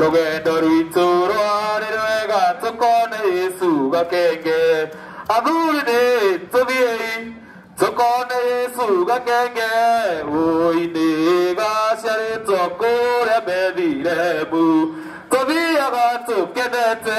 rugendo rwitũ rwarĩ rwega tũkone yesu gakenge athuri nĩ tũthiĩi tũkone yesu gakenge wũi-nĩ gaciarĩtwo kũrĩa bethilehemu tũthiaga tũkenete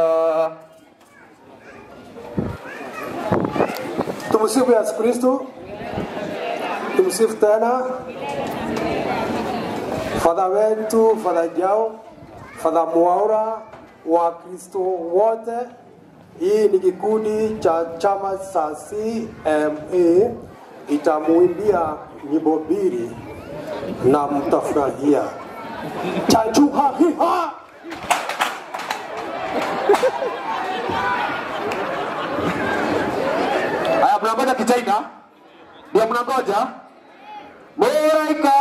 Tumsifu Yesu Kristo. Tumsifu tena. Fadha wetu, Fadha Jao, Fadha Mwaura, Wakristo wote. Hii ni kikundi cha chama cha CMA itamuimbia nyimbo mbili na mtafurahia. Chachuha kichaina, ndio mnangoja. Muraika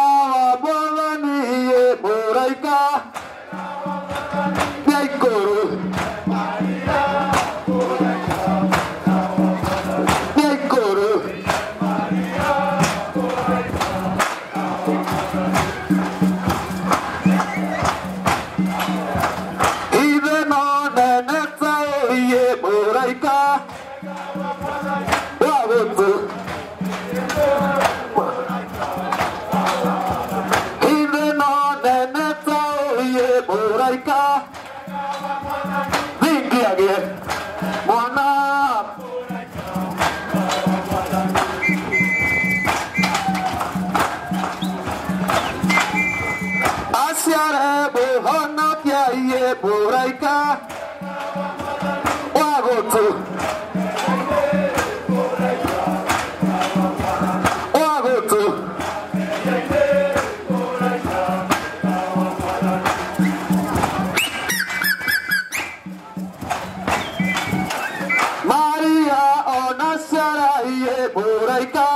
Ona pia ie buraika Wagotu Wagotu Maria ona sara ie buraika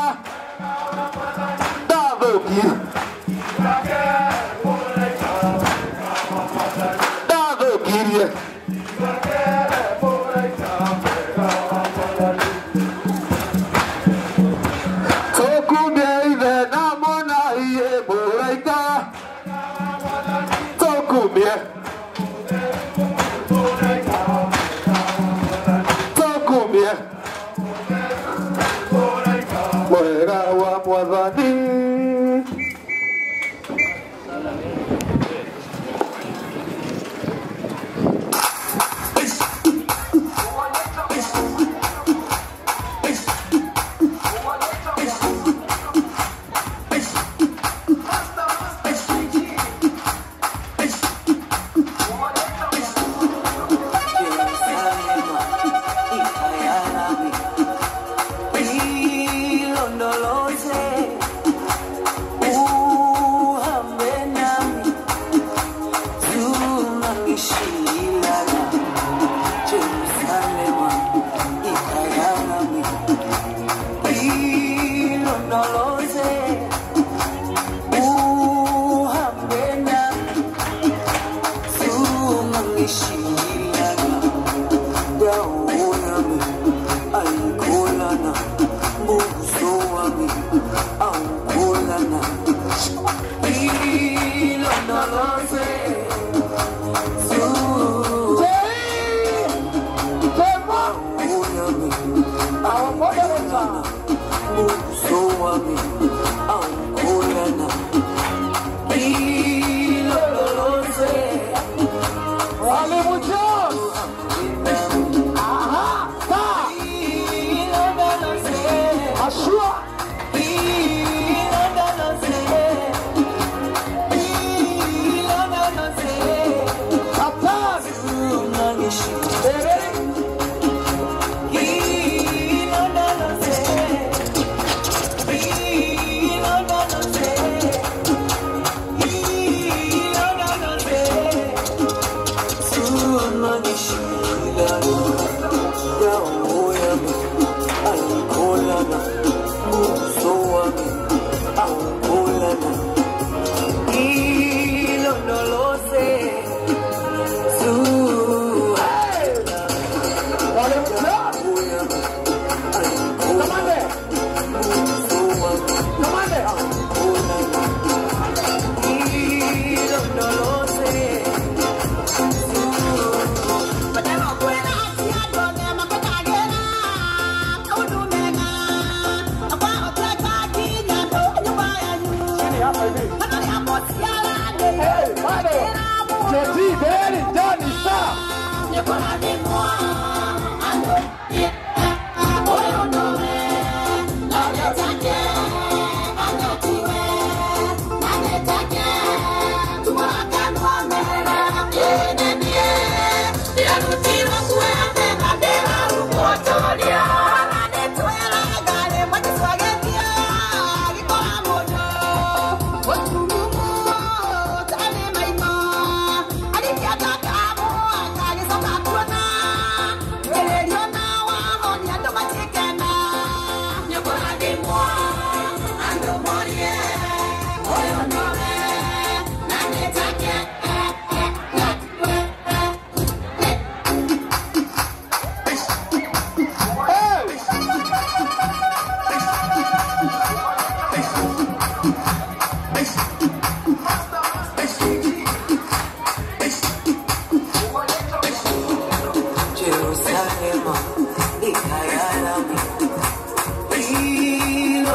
Please,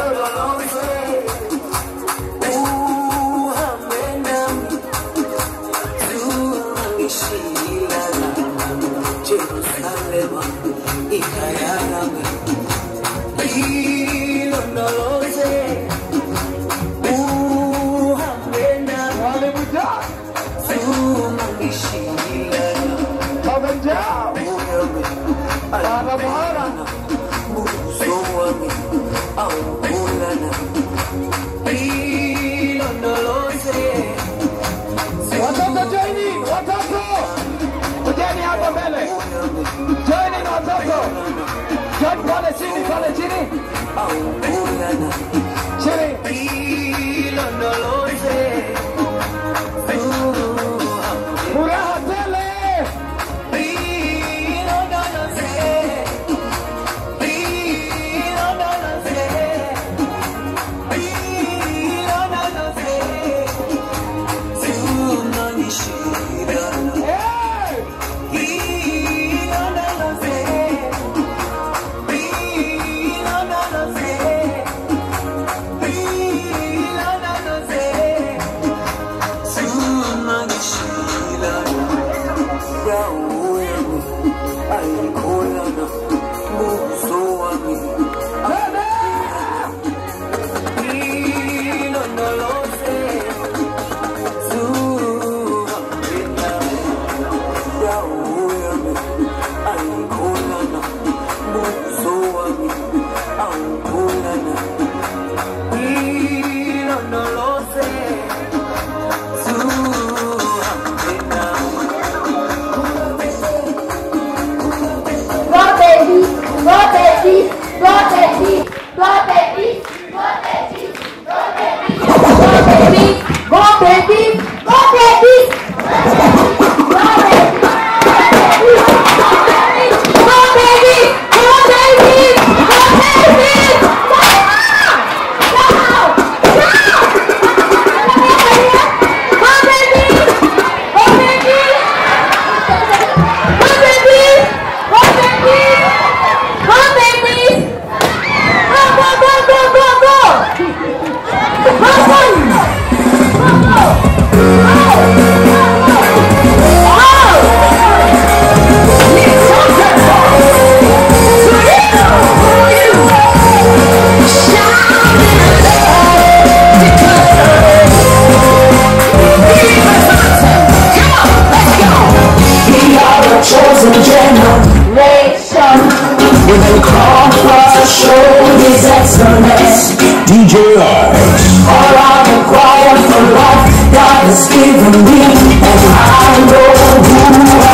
DJR. All I require for life, God has given me, and I know who I